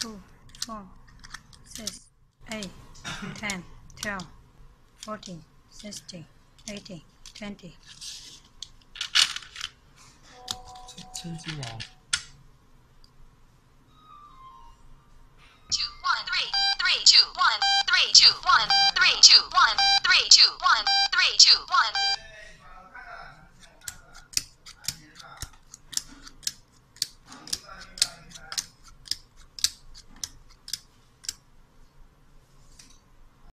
two, four, six, eight, ten, twelve, fourteen, sixteen, eighteen, twenty. 千金王 two one three three two one three two one three two one three two one three two one